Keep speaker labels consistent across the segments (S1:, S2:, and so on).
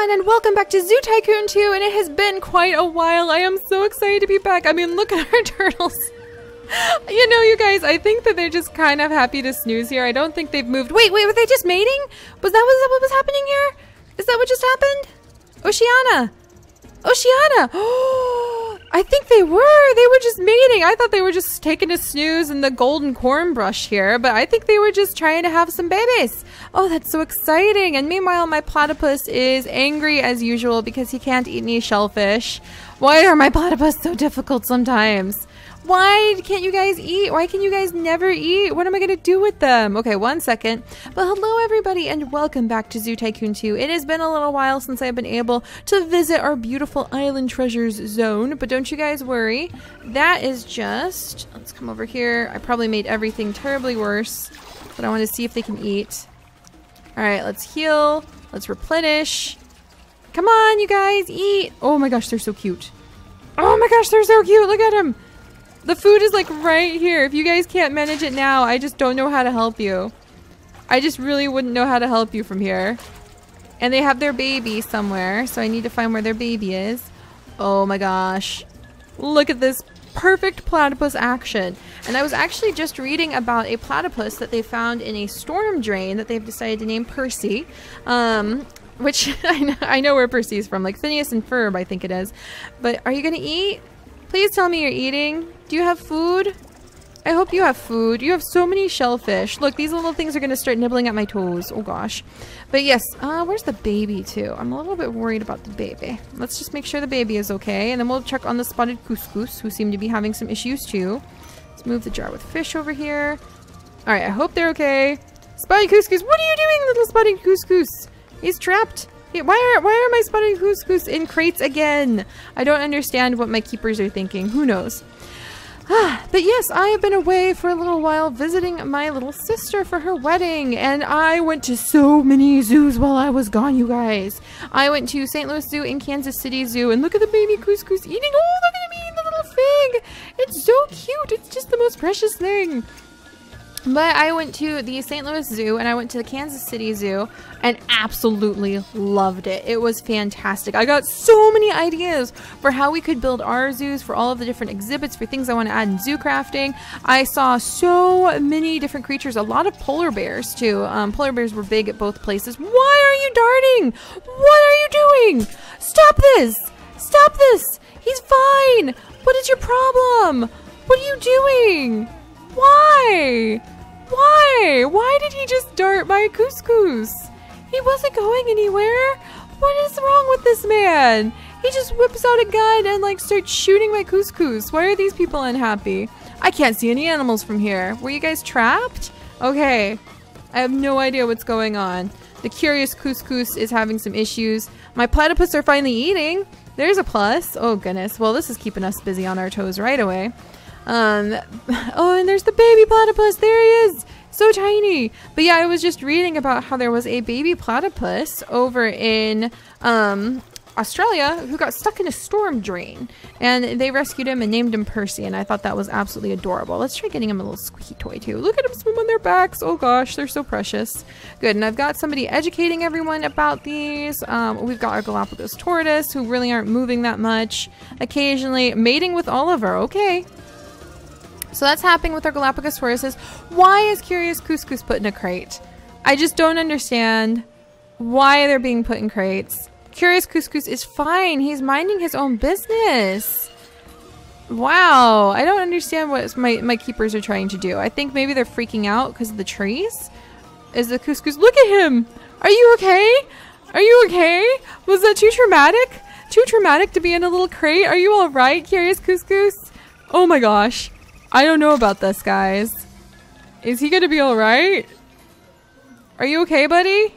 S1: everyone, and welcome back to Zoo Tycoon 2, and it has been quite a while. I am so excited to be back. I mean, look at our turtles. you know, you guys, I think that they're just kind of happy to snooze here. I don't think they've moved. Wait, wait, were they just mating? Was that, was that what was happening here? Is that what just happened? Oceana! Oh, Oceana! I think they were. They were just mating. I thought they were just taking a snooze in the golden corn brush here, but I think they were just trying to have some babies. Oh, that's so exciting. And meanwhile, my platypus is angry as usual because he can't eat any shellfish. Why are my platypus so difficult sometimes? Why can't you guys eat? Why can you guys never eat? What am I going to do with them? Okay, one second. But hello, everybody, and welcome back to Zoo Tycoon 2. It has been a little while since I've been able to visit our beautiful Island Treasures zone, but don't you guys worry. That is just... Let's come over here. I probably made everything terribly worse, but I want to see if they can eat. Alright, let's heal. Let's replenish. Come on, you guys, eat! Oh my gosh, they're so cute. Oh my gosh, they're so cute! Look at them! The food is like right here. If you guys can't manage it now, I just don't know how to help you. I just really wouldn't know how to help you from here. And they have their baby somewhere, so I need to find where their baby is. Oh my gosh. Look at this perfect platypus action. And I was actually just reading about a platypus that they found in a storm drain that they've decided to name Percy. Um, which I know, I know where Percy is from, like Phineas and Ferb, I think it is. But are you gonna eat? Please tell me you're eating. Do you have food? I hope you have food. You have so many shellfish. Look, these little things are going to start nibbling at my toes. Oh gosh. But yes, uh, where's the baby too? I'm a little bit worried about the baby. Let's just make sure the baby is okay. And then we'll check on the spotted cuscus, who seem to be having some issues too. Let's move the jar with fish over here. Alright, I hope they're okay. Spotted cuscus, what are you doing, little spotted cuscus? He's trapped. Why are why are my spotted cuscus in crates again? I don't understand what my keepers are thinking. Who knows? Ah, but yes, I have been away for a little while visiting my little sister for her wedding, and I went to so many zoos while I was gone, you guys. I went to St. Louis Zoo and Kansas City Zoo, and look at the baby cuscus eating. Oh, look at the little fig. It's so cute. It's just the most precious thing. But I went to the St. Louis Zoo and I went to the Kansas City Zoo and absolutely loved it. It was fantastic. I got so many ideas for how we could build our zoos for all of the different exhibits, for things I want to add in zoo crafting. I saw so many different creatures, a lot of polar bears too. Um, polar bears were big at both places. Why are you darting? What are you doing? Stop this! Stop this! He's fine! What is your problem? What are you doing? Why? Why? Why did he just dart my cuscus? He wasn't going anywhere. What is wrong with this man? He just whips out a gun and like starts shooting my cuscus. Why are these people unhappy? I can't see any animals from here. Were you guys trapped? Okay. I have no idea what's going on. The curious couscous is having some issues. My platypus are finally eating. There's a plus. Oh goodness. Well, this is keeping us busy on our toes right away. Um, oh, and there's the baby platypus. There he is. So tiny. But yeah, I was just reading about how there was a baby platypus over in um, Australia who got stuck in a storm drain. And they rescued him and named him Percy. And I thought that was absolutely adorable. Let's try getting him a little squeaky toy too. Look at him swim on their backs. Oh gosh, they're so precious. Good. And I've got somebody educating everyone about these. Um, we've got our Galapagos tortoise who really aren't moving that much. Occasionally mating with Oliver. Okay. So that's happening with our Galapagos tortoises. Why is Curious Couscous put in a crate? I just don't understand why they're being put in crates. Curious Couscous is fine. He's minding his own business. Wow. I don't understand what my, my keepers are trying to do. I think maybe they're freaking out because of the trees. Is the Cuscus... Look at him! Are you okay? Are you okay? Was that too traumatic? Too traumatic to be in a little crate? Are you alright, Curious Couscous? Oh my gosh. I don't know about this, guys. Is he gonna be alright? Are you okay, buddy?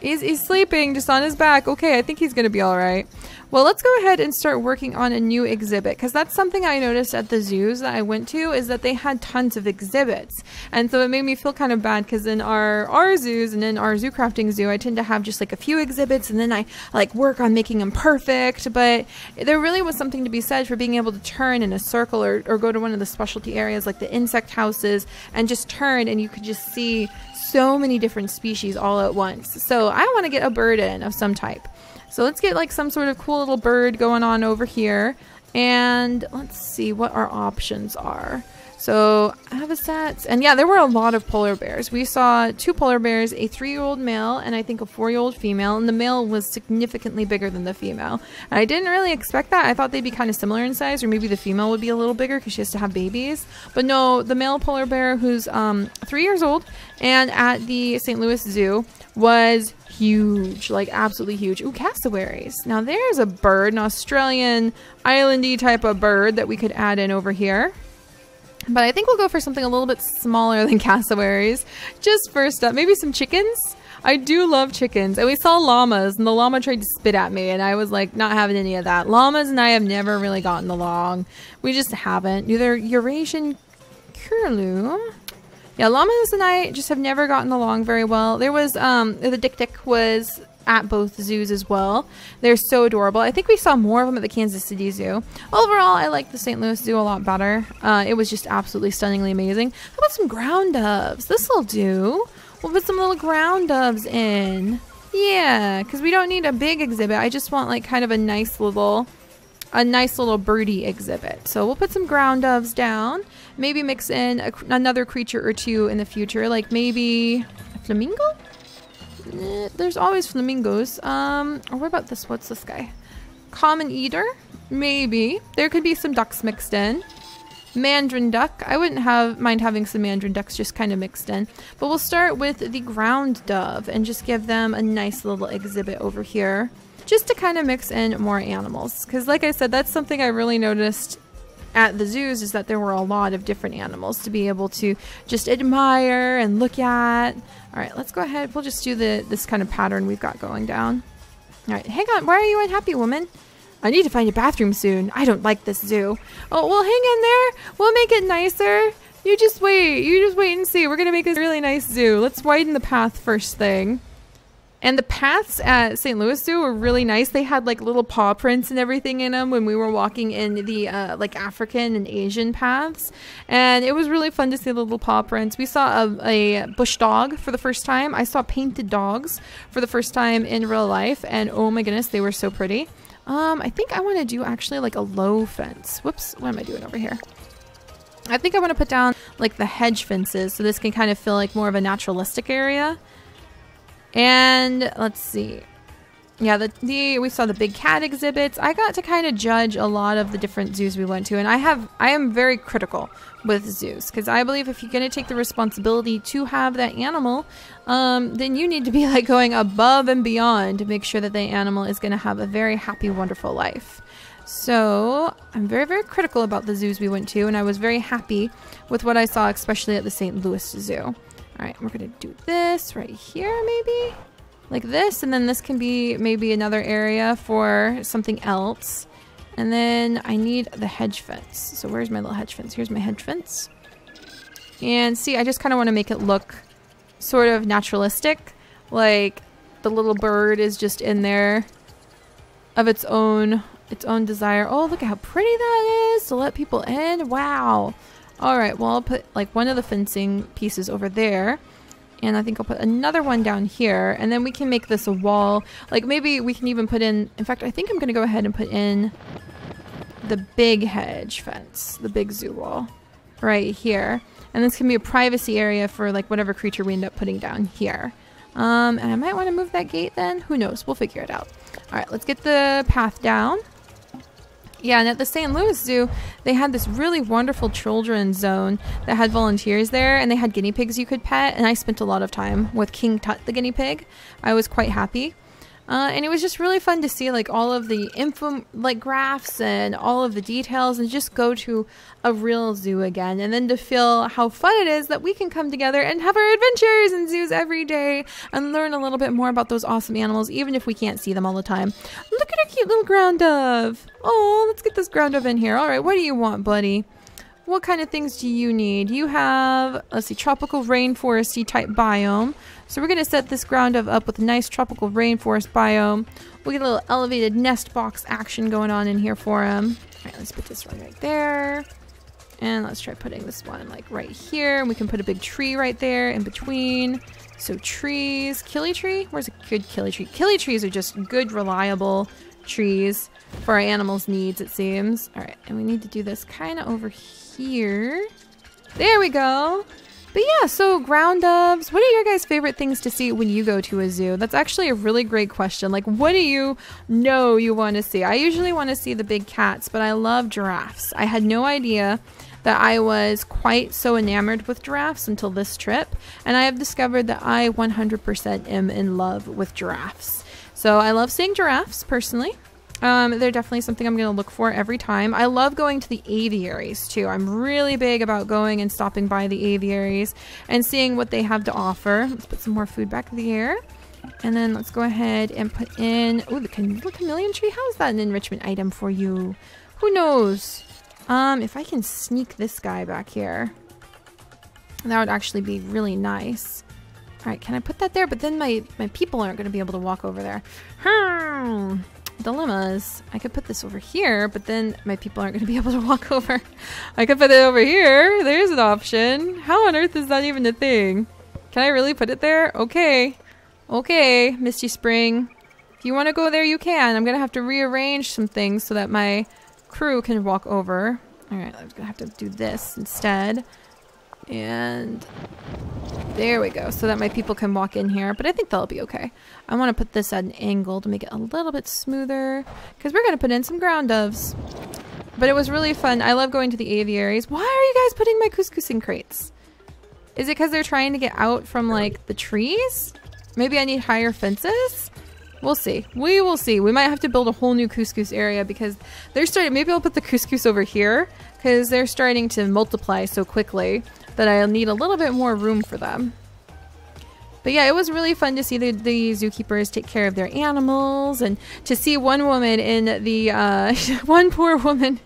S1: He's, he's sleeping just on his back. Okay, I think he's gonna be alright. Well, let's go ahead and start working on a new exhibit because that's something I noticed at the zoos that I went to is that they had tons of exhibits. And so it made me feel kind of bad because in our, our zoos and in our zoo crafting zoo, I tend to have just like a few exhibits and then I like work on making them perfect. But there really was something to be said for being able to turn in a circle or, or go to one of the specialty areas like the insect houses and just turn and you could just see so many different species all at once. So I want to get a bird in of some type. So let's get like some sort of cool little bird going on over here. And let's see what our options are. So habitats, and yeah, there were a lot of polar bears. We saw two polar bears, a three-year-old male and I think a four-year-old female, and the male was significantly bigger than the female. And I didn't really expect that. I thought they'd be kind of similar in size, or maybe the female would be a little bigger because she has to have babies. But no, the male polar bear, who's um, three years old, and at the St. Louis Zoo was huge, like absolutely huge. Ooh, cassowaries. Now there's a bird, an Australian islandy type of bird that we could add in over here. But I think we'll go for something a little bit smaller than cassowaries. Just first up, maybe some chickens. I do love chickens. And we saw llamas, and the llama tried to spit at me, and I was like, not having any of that. Llamas and I have never really gotten along. We just haven't. Neither Eurasian curlew. Yeah, llamas and I just have never gotten along very well. There was, um, the dik-dik was at both zoos as well. They're so adorable. I think we saw more of them at the Kansas City Zoo. Overall, I like the St. Louis Zoo a lot better. Uh, it was just absolutely stunningly amazing. How about some ground doves? This'll do. We'll put some little ground doves in. Yeah, because we don't need a big exhibit. I just want like kind of a nice little a nice little birdie exhibit. So we'll put some ground doves down. Maybe mix in a, another creature or two in the future, like maybe a flamingo? There's always flamingos. Um, or what about this? What's this guy? Common eater? Maybe. There could be some ducks mixed in. Mandarin duck. I wouldn't have mind having some mandarin ducks just kind of mixed in. But we'll start with the ground dove and just give them a nice little exhibit over here. Just to kind of mix in more animals. Because like I said, that's something I really noticed at the zoos is that there were a lot of different animals to be able to just admire and look at. All right, let's go ahead. We'll just do the this kind of pattern we've got going down. All right, hang on. Why are you unhappy, woman? I need to find a bathroom soon. I don't like this zoo. Oh, well, hang in there. We'll make it nicer. You just wait. You just wait and see. We're going to make this really nice zoo. Let's widen the path first thing. And the paths at St. Louis Zoo were really nice. They had like little paw prints and everything in them when we were walking in the uh, like African and Asian paths. And it was really fun to see the little paw prints. We saw a, a bush dog for the first time. I saw painted dogs for the first time in real life. And oh my goodness, they were so pretty. Um, I think I want to do actually like a low fence. Whoops, what am I doing over here? I think I want to put down like the hedge fences so this can kind of feel like more of a naturalistic area. And let's see. Yeah, the, the we saw the big cat exhibits. I got to kind of judge a lot of the different zoos we went to, and I have I am very critical with zoos because I believe if you're going to take the responsibility to have that animal, um, then you need to be like going above and beyond to make sure that the animal is going to have a very happy, wonderful life. So I'm very, very critical about the zoos we went to, and I was very happy with what I saw, especially at the St. Louis Zoo. All right, we're gonna do this right here, maybe? Like this, and then this can be maybe another area for something else. And then I need the hedge fence. So where's my little hedge fence? Here's my hedge fence. And see, I just kind of want to make it look sort of naturalistic. Like the little bird is just in there of its own its own desire. Oh, look at how pretty that is to let people in. Wow. Alright, well I'll put like one of the fencing pieces over there. And I think I'll put another one down here. And then we can make this a wall. Like maybe we can even put in... In fact, I think I'm going to go ahead and put in the big hedge fence. The big zoo wall. Right here. And this can be a privacy area for like whatever creature we end up putting down here. Um, and I might want to move that gate then. Who knows? We'll figure it out. Alright, let's get the path down. Yeah, and at the St. Louis Zoo, they had this really wonderful children's zone that had volunteers there, and they had guinea pigs you could pet. And I spent a lot of time with King Tut, the guinea pig. I was quite happy. Uh, and it was just really fun to see like all of the info like graphs and all of the details and just go to a real zoo again and then to feel how fun it is that we can come together and have our adventures in zoos every day and learn a little bit more about those awesome animals even if we can't see them all the time. Look at our cute little ground dove. Oh, let's get this ground dove in here. All right, what do you want, buddy? What kind of things do you need? You have, let's see, tropical rainforesty type biome. So we're going to set this ground up with a nice tropical rainforest biome. We'll get a little elevated nest box action going on in here for him. All right, let's put this one right there. And let's try putting this one like right here. And we can put a big tree right there in between. So trees, killy tree? Where's a good killy tree? Killy trees are just good, reliable trees for our animals' needs, it seems. All right, and we need to do this kind of over here. There we go. But yeah, so ground doves, what are your guys' favorite things to see when you go to a zoo? That's actually a really great question. Like, what do you know you want to see? I usually want to see the big cats, but I love giraffes. I had no idea that I was quite so enamored with giraffes until this trip, and I have discovered that I 100% am in love with giraffes. So I love seeing giraffes personally. Um, they're definitely something I'm going to look for every time. I love going to the aviaries too. I'm really big about going and stopping by the aviaries and seeing what they have to offer. Let's put some more food back there. And then let's go ahead and put in, oh, the, the chameleon tree. How is that an enrichment item for you? Who knows? Um, if I can sneak this guy back here, that would actually be really nice. All right, can I put that there? But then my, my people aren't going to be able to walk over there. Hmm dilemmas. I could put this over here, but then my people aren't going to be able to walk over. I could put it over here. There's an option. How on earth is that even a thing? Can I really put it there? Okay. Okay, Misty Spring. If you want to go there, you can. I'm going to have to rearrange some things so that my crew can walk over. Alright, I'm going to have to do this instead. And there we go, so that my people can walk in here. But I think that'll be okay. I want to put this at an angle to make it a little bit smoother. Because we're going to put in some ground doves. But it was really fun. I love going to the aviaries. Why are you guys putting my cuscus in crates? Is it because they're trying to get out from, like, the trees? Maybe I need higher fences? We'll see. We will see. We might have to build a whole new cuscus area because they're starting... Maybe I'll put the cuscus over here because they're starting to multiply so quickly that I'll need a little bit more room for them. But yeah, it was really fun to see the, the zookeepers take care of their animals and to see one woman in the, uh, one poor woman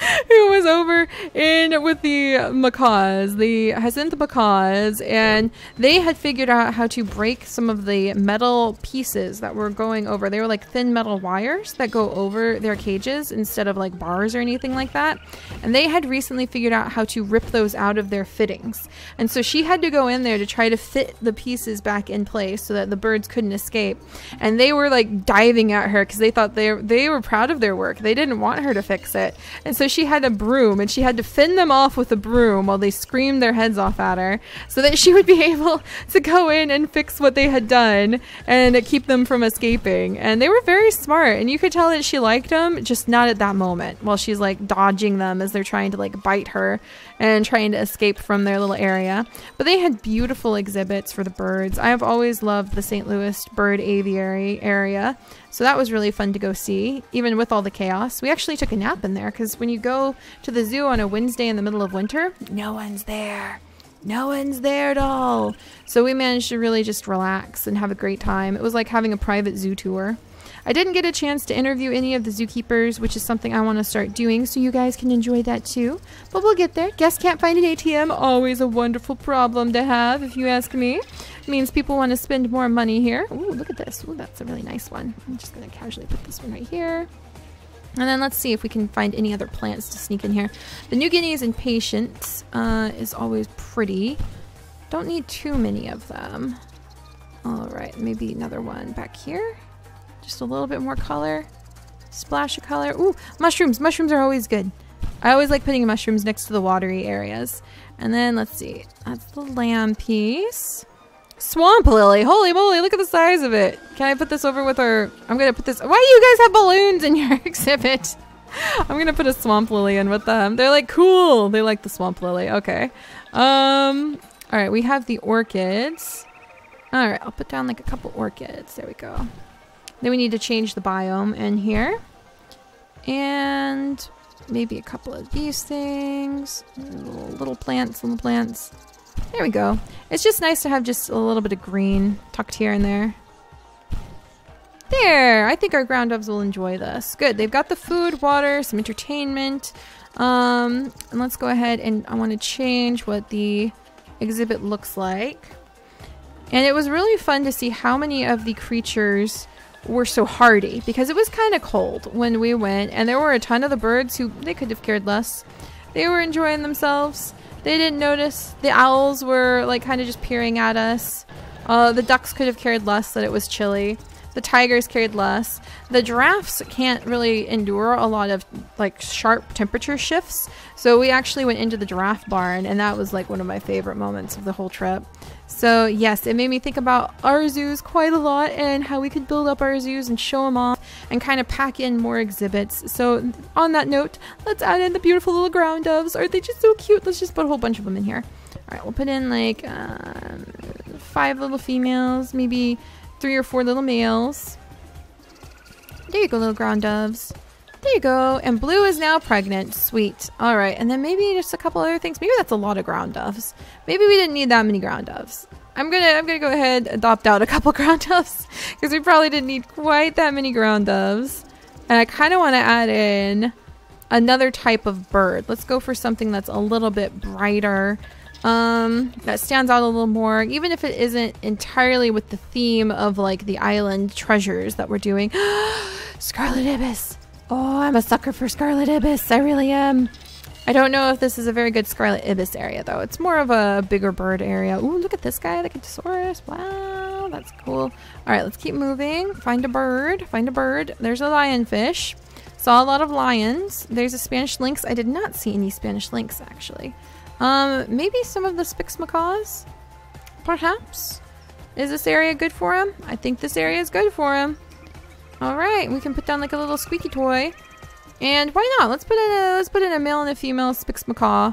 S1: who was over in with the macaws, the Hyacinth macaws, and they had figured out how to break some of the metal pieces that were going over. They were like thin metal wires that go over their cages instead of like bars or anything like that. And they had recently figured out how to rip those out of their fittings. And so she had to go in there to try to fit the pieces back in place so that the birds couldn't escape. And they were like diving at her because they thought they they were proud of their work. They didn't want her to fix it. And so she had a broom and she had to fend them off with a broom while they screamed their heads off at her so that she would be able to go in and fix what they had done and keep them from escaping. And they were very smart and you could tell that she liked them, just not at that moment while she's like dodging them as they're trying to like bite her and trying to escape from their little area. But they had beautiful exhibits for the birds. I have always loved the St. Louis bird aviary area. So that was really fun to go see, even with all the chaos. We actually took a nap in there because when you go to the zoo on a Wednesday in the middle of winter, no one's there. No one's there at all. So we managed to really just relax and have a great time. It was like having a private zoo tour. I didn't get a chance to interview any of the zookeepers, which is something I want to start doing so you guys can enjoy that too. But we'll get there. Guests can't find an ATM. Always a wonderful problem to have, if you ask me means people want to spend more money here. Ooh, look at this. Ooh, that's a really nice one. I'm just going to casually put this one right here. And then let's see if we can find any other plants to sneak in here. The New Guineas impatiens uh, is always pretty. Don't need too many of them. All right, maybe another one back here. Just a little bit more color. Splash of color. Ooh, mushrooms. Mushrooms are always good. I always like putting mushrooms next to the watery areas. And then let's see. That's the lamb piece. Swamp lily. Holy moly, look at the size of it. Can I put this over with our... I'm going to put this... Why do you guys have balloons in your exhibit? I'm going to put a swamp lily in with them. They're like cool. They like the swamp lily. Okay. Um. All right, we have the orchids. All right, I'll put down like a couple orchids. There we go. Then we need to change the biome in here. And maybe a couple of these things. Little, little plants, little plants. There we go. It's just nice to have just a little bit of green tucked here and there. There! I think our ground doves will enjoy this. Good. They've got the food, water, some entertainment. Um, and let's go ahead and I want to change what the exhibit looks like. And it was really fun to see how many of the creatures were so hardy because it was kind of cold when we went and there were a ton of the birds who they could have cared less They were enjoying themselves. They didn't notice. The owls were like kind of just peering at us. Uh, the ducks could have cared less that it was chilly. The tigers cared less. The giraffes can't really endure a lot of like sharp temperature shifts. So we actually went into the giraffe barn and that was like one of my favorite moments of the whole trip. So yes, it made me think about our zoos quite a lot and how we could build up our zoos and show them off and kind of pack in more exhibits. So on that note, let's add in the beautiful little ground doves. Aren't they just so cute? Let's just put a whole bunch of them in here. All right, we'll put in like um, five little females, maybe three or four little males. There you go, little ground doves. There you go. And Blue is now pregnant. Sweet. All right. And then maybe just a couple other things. Maybe that's a lot of ground doves. Maybe we didn't need that many ground doves. I'm gonna I'm gonna go ahead and adopt out a couple ground doves because we probably didn't need quite that many ground doves. And I kind of want to add in another type of bird. Let's go for something that's a little bit brighter. Um, that stands out a little more, even if it isn't entirely with the theme of like the island treasures that we're doing. Scarlet Ibis. Oh, I'm a sucker for Scarlet Ibis. I really am. I don't know if this is a very good Scarlet Ibis area though. It's more of a bigger bird area. Ooh, look at this guy, the Chaetosaurus. Wow, that's cool. All right, let's keep moving. Find a bird. Find a bird. There's a lionfish. Saw a lot of lions. There's a Spanish lynx. I did not see any Spanish lynx actually. Um, maybe some of the Spix macaws? Perhaps? Is this area good for him? I think this area is good for him. Alright, we can put down like a little squeaky toy. And why not? Let's put in a let's put in a male and a female Spix macaw.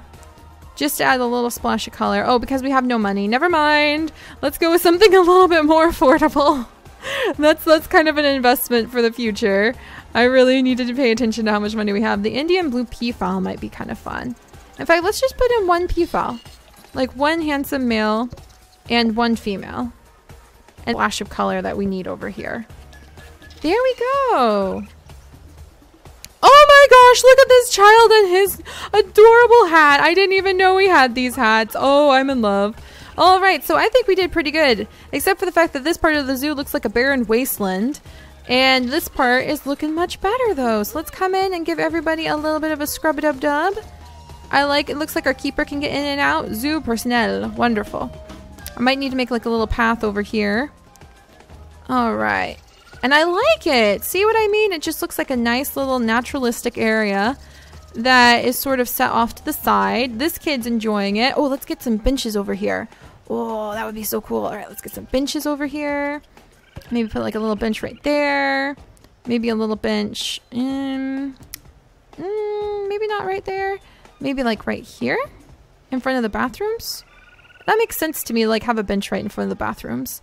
S1: Just to add a little splash of color. Oh, because we have no money. Never mind. Let's go with something a little bit more affordable. that's that's kind of an investment for the future. I really needed to pay attention to how much money we have. The Indian blue peafowl might be kind of fun. In fact, let's just put in one peafowl. Like one handsome male and one female. And flash of color that we need over here. There we go. Oh my gosh, look at this child and his adorable hat. I didn't even know we had these hats. Oh, I'm in love. All right, so I think we did pretty good, except for the fact that this part of the zoo looks like a barren wasteland. And this part is looking much better though. So let's come in and give everybody a little bit of a scrub-a-dub-dub. I like, it looks like our keeper can get in and out. Zoo personnel, wonderful. I might need to make like a little path over here. All right. And I like it. See what I mean? It just looks like a nice little naturalistic area that is sort of set off to the side. This kid's enjoying it. Oh, let's get some benches over here. Oh, that would be so cool. All right, let's get some benches over here. Maybe put like a little bench right there. Maybe a little bench. Um, mm, maybe not right there. Maybe like right here in front of the bathrooms. That makes sense to me, like have a bench right in front of the bathrooms.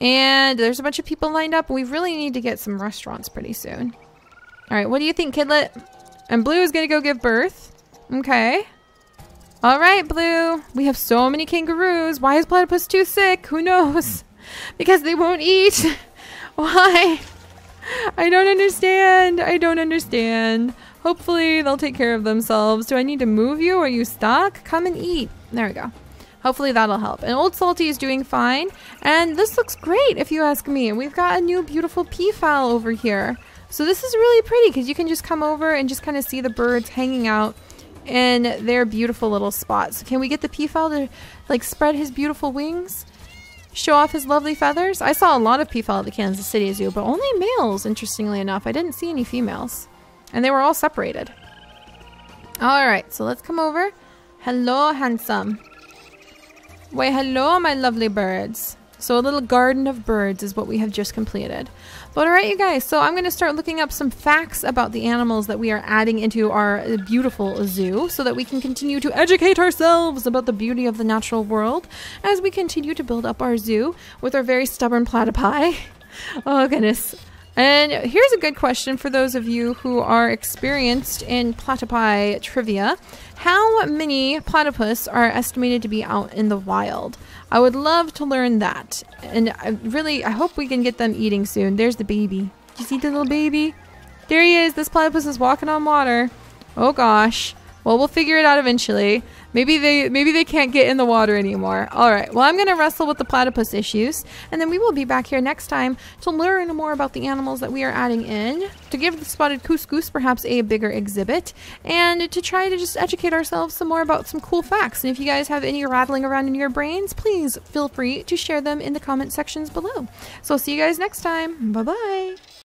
S1: And there's a bunch of people lined up. We really need to get some restaurants pretty soon. All right, what do you think, Kidlet? And Blue is gonna go give birth. Okay. All right, Blue. We have so many kangaroos. Why is Platypus too sick? Who knows? Because they won't eat. Why? I don't understand. I don't understand. Hopefully they'll take care of themselves. Do I need to move you? Are you stuck? Come and eat. There we go. Hopefully that'll help. And Old Salty is doing fine. And this looks great if you ask me. And we've got a new beautiful peafowl over here. So this is really pretty because you can just come over and just kind of see the birds hanging out in their beautiful little spots. Can we get the peafowl to like spread his beautiful wings? Show off his lovely feathers? I saw a lot of peafowl at the Kansas City Zoo, but only males, interestingly enough. I didn't see any females. And they were all separated. Alright, so let's come over. Hello, handsome. Why, hello, my lovely birds. So a little garden of birds is what we have just completed. But alright, you guys, so I'm going to start looking up some facts about the animals that we are adding into our beautiful zoo so that we can continue to educate ourselves about the beauty of the natural world as we continue to build up our zoo with our very stubborn platypi. Oh, goodness. And here's a good question for those of you who are experienced in platypi trivia. How many platypus are estimated to be out in the wild? I would love to learn that. And I really, I hope we can get them eating soon. There's the baby. You see the little baby? There he is. This platypus is walking on water. Oh gosh. Well, we'll figure it out eventually. Maybe they maybe they can't get in the water anymore. All right. Well, I'm going to wrestle with the platypus issues, and then we will be back here next time to learn more about the animals that we are adding in, to give the spotted cuscus perhaps a bigger exhibit, and to try to just educate ourselves some more about some cool facts. And if you guys have any rattling around in your brains, please feel free to share them in the comment sections below. So I'll see you guys next time. Bye-bye.